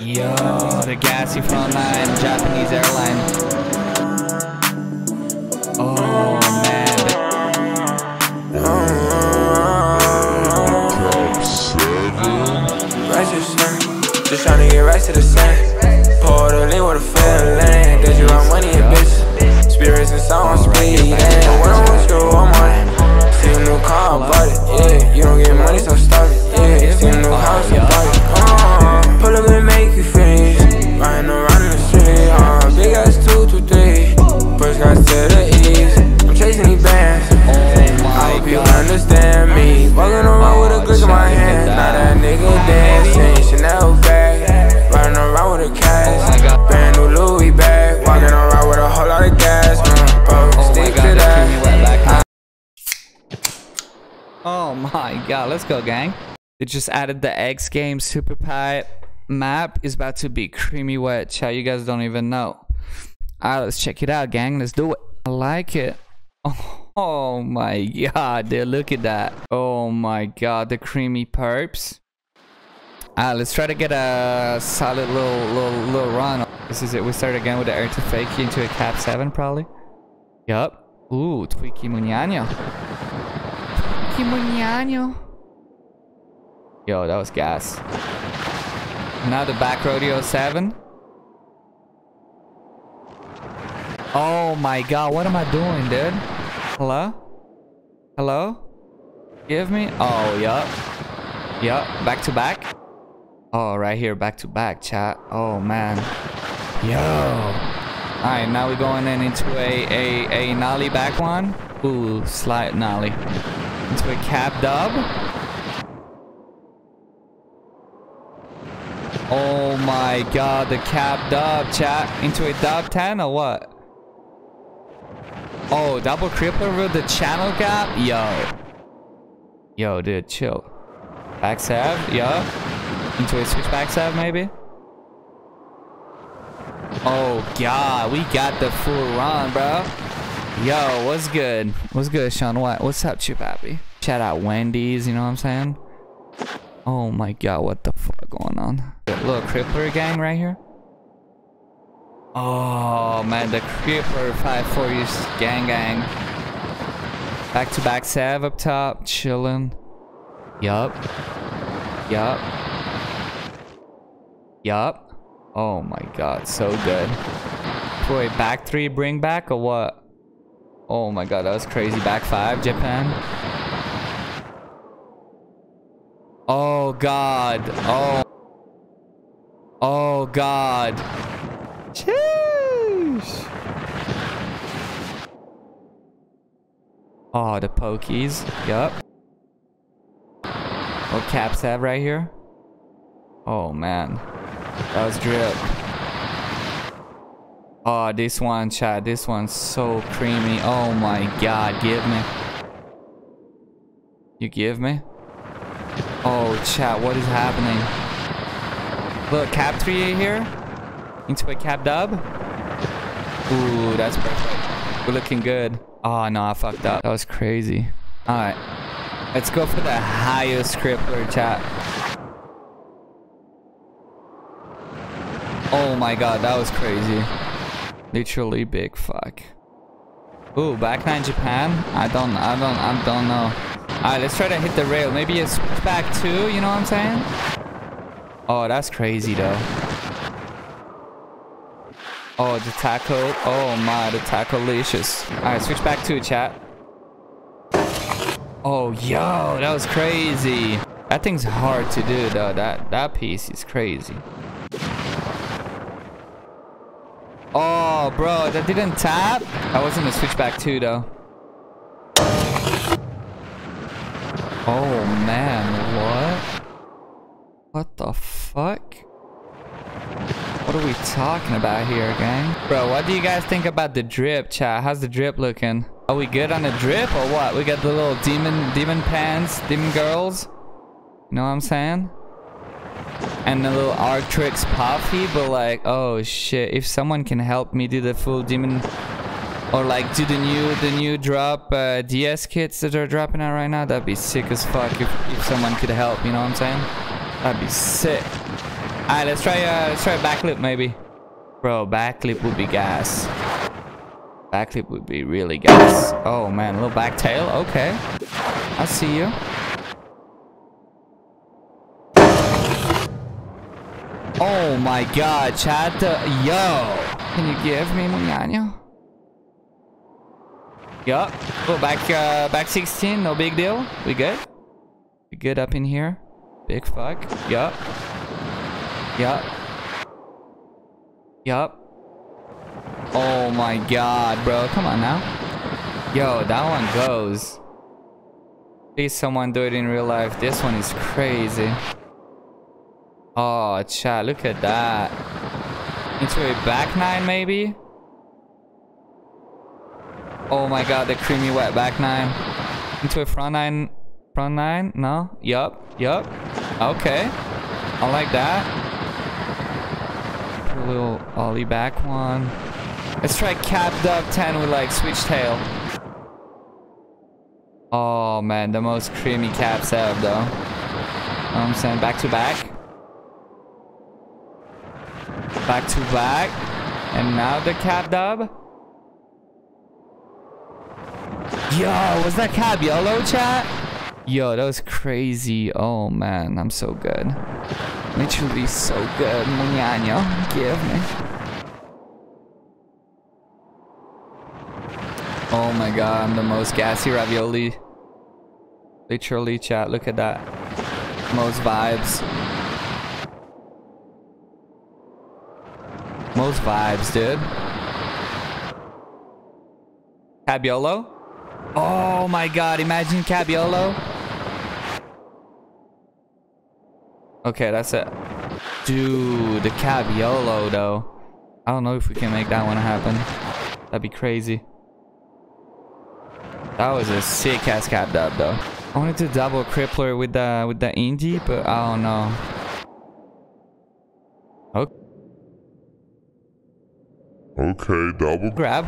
Yo, the gassy frontline, Japanese airline. Let's go, gang. They just added the X game Super Pipe map is about to be creamy wet. Chat, you guys don't even know. Alright, let's check it out, gang. Let's do it. I like it. Oh, oh my god, dude, look at that. Oh my god, the creamy perps. Alright, let's try to get a solid little little little run. This is it. We start again with the air to fake into a cab 7 probably. Yup. Ooh, Twiki Muñaño. Twiki. Yo, that was gas. Now the back rodeo 7. Oh my god, what am I doing, dude? Hello? Hello? Give me? Oh, yup. Yup, back to back. Oh, right here, back to back, chat. Oh, man. Yo. Alright, now we're going in into a, a, a nollie back one. Ooh, slight nollie. Into a cab dub. Oh my god, the cab dub, chat. Into a dub 10 or what? Oh, double crippler with the channel gap? Yo. Yo, dude, chill. Back sab, yeah. Into a switch back sab, maybe? Oh, god, we got the full run, bro. Yo, what's good? What's good, Shaun White? What's up, Chip Happy? Shout out Wendy's, you know what I'm saying? Oh my god, what the fuck going on? Little crippler gang right here. Oh man, the creeper 5 use gang gang. Back to back Sav up top, chilling. Yup. Yup. Yup. Oh my god, so good. Boy, back three bring back or what? Oh my god, that was crazy. Back five, Japan. Oh god. Oh. Oh god. Sheesh. Oh, the pokies. Yup. What caps have right here? Oh man. That was drip. Oh, this one, chat. This one's so creamy. Oh my god, give me. You give me? Oh, chat, what is happening? Look, cab 3 here. Into a cab dub. Ooh, that's perfect. We're looking good. Ah, oh, no, I fucked up. That was crazy. Alright. Let's go for the highest crippler, chat. Oh my god, that was crazy. Literally big fuck. Ooh, back nine Japan? I don't, I don't, I don't know. Alright, let's try to hit the rail. Maybe a switch back two, you know what I'm saying? Oh, that's crazy though. Oh, the tackle. Oh my, the tackle licious. Alright, switch back to chat. Oh, yo, that was crazy. That thing's hard to do though. That that piece is crazy. Oh, bro, that didn't tap. I was in the switchback too, though. Oh man, what? What the fuck? What are we talking about here, gang? Bro, what do you guys think about the drip, chat? How's the drip looking? Are we good on the drip or what? We got the little demon demon pants, demon girls. You know what I'm saying? And the little Arc'teryx Puffy, but like, oh shit, if someone can help me do the full demon or like do the new the new drop uh, DS kits that are dropping out right now, that'd be sick as fuck if, if someone could help, you know what I'm saying? That'd be sick. Alright, let's try uh let's try a backflip maybe. Bro, backflip would be gas. Backflip would be really gas. Oh man, a little back tail. Okay. I see you. Oh my god, chat. uh, Yo. Can you give me Muñaño? Yup. Go back uh back 16, no big deal. We good? We good up in here? Big fuck. Yup. Yup. Yup. Oh my god, bro. Come on now. Yo, that one goes. Please someone do it in real life. This one is crazy. Oh, chat, look at that. Into a back nine, maybe? Oh my god, the creamy wet back nine. Into a front nine. Front nine? No? Yup, yup. Okay. I like that. Put a little ollie back one. Let's try capped dub 10 with like switch tail. Oh man, the most creamy caps ever though. I'm saying? Back to back. Back to back. And now the cab dub. Yo, was that cab yellow chat? Yo, that was crazy. Oh man, I'm so good. Literally so good. Muñaño, give me. Oh my god, I'm the most gassy ravioli. Literally, chat, look at that. Most vibes. Most vibes, dude. Cabiolo? Oh my god, imagine Cabiolo. Okay, that's it. Dude, the Cabiolo though. I don't know if we can make that one happen. That'd be crazy. That was a sick ass cab dub though. I wanted to double crippler with the with the indie, but I don't know. Okay. Okay, double. Grab.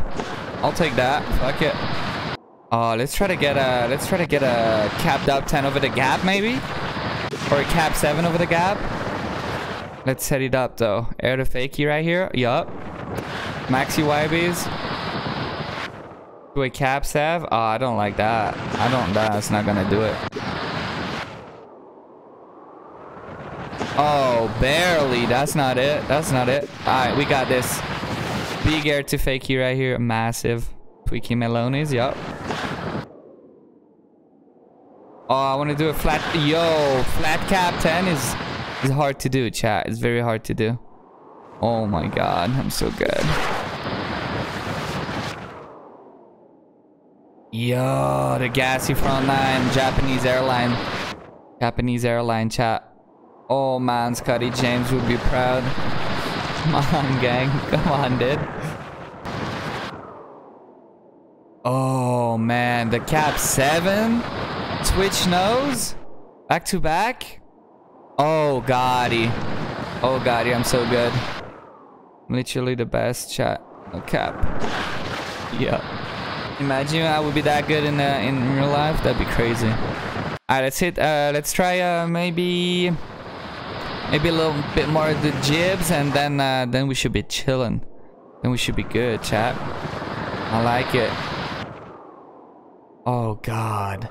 I'll take that. Fuck it. Uh, let's try to get a let's try to get a cab dub 10 over the gap maybe, or a cab 7 over the gap. Let's set it up though. Air to fakie right here. Yup. Maxi YBs. To a cap sav? Oh, I don't like that. I don't. That's not gonna do it. Oh, barely. That's not it. That's not it. All right, we got this. Big air to fakie right here. Massive. Tweaky Melones. Yup. Oh, I want to do a flat. Yo, flat cab 10 is is hard to do, chat. It's very hard to do. Oh my god, I'm so good. Yo, the gassy front line, Japanese airline. Japanese airline chat. Oh man, Scotty James would be proud. Come on, gang. Come on, dude. Oh man, the cab 7? Twitch nose? Back to back? Oh Gotti. Oh Gotti, I'm so good. Literally the best chat. No cap. Yeah. Imagine I would be that good in uh, in real life. That'd be crazy. Alright, let's hit. Uh, let's try uh, maybe maybe a little bit more of the jibs, and then uh, then we should be chilling. Then we should be good, chat. I like it. Oh God.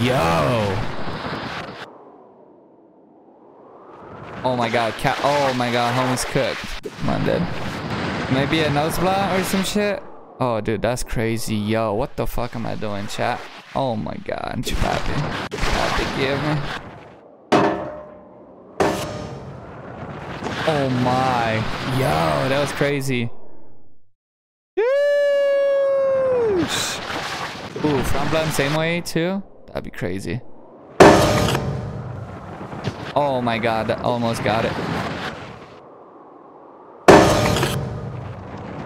Yo. Oh my God. Cat. Oh my God. Homie's cooked. Come on, dude. Maybe a nose or some shit. Oh, dude, that's crazy. Yo, what the fuck am I doing, chat? Oh my god, Chipapi. Chipapi, give me. Oh my. Yo, that was crazy. Yeesh. Ooh, front blend same way too? That'd be crazy. Oh my god, that almost got it.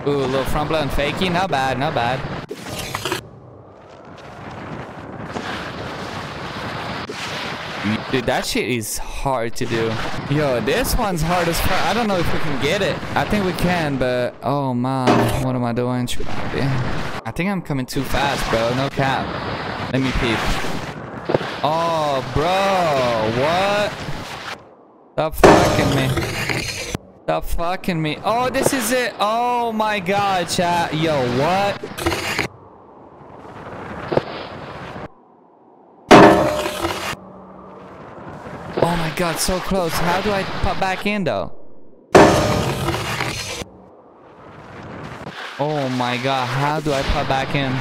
Ooh, little front blow and fakie. Not bad, not bad. Dude, that shit is hard to do. Yo, this one's hard as fuck. I don't know if we can get it. I think we can, but... Oh, man. What am I doing? I think I'm coming too fast, bro. No cap. Let me peep. Oh, bro. What? Stop fucking me. Stop fucking me. Oh, this is it. Oh my god, chat. Yo, what? Oh my god, so close. How do I pop back in though? Oh my god, how do I pop back in?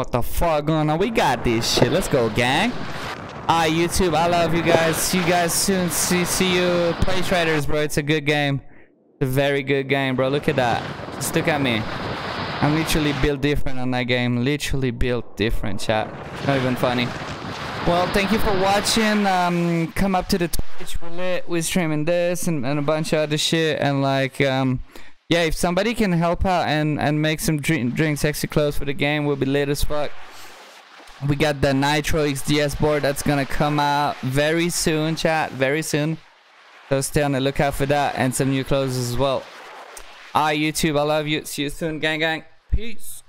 What the fuck going on? We got this shit. Let's go, gang. Alright, YouTube, I love you guys. See you guys soon. See, see you. Play Shredders, bro. It's a good game. It's a very good game, bro. Look at that. Just look at me. I'm literally built different on that game. Literally built different, chat. Not even funny. Well, thank you for watching. Um, come up to the Twitch. We're lit. We're streaming this and, and a bunch of other shit. And like, um, yeah, if somebody can help out and, and make some drink, drink sexy clothes for the game, we'll be lit as fuck. We got the Nitro XDS board that's gonna come out very soon, chat. Very soon. So stay on the lookout for that and some new clothes as well. Alright, YouTube, I love you. See you soon, gang gang. Peace.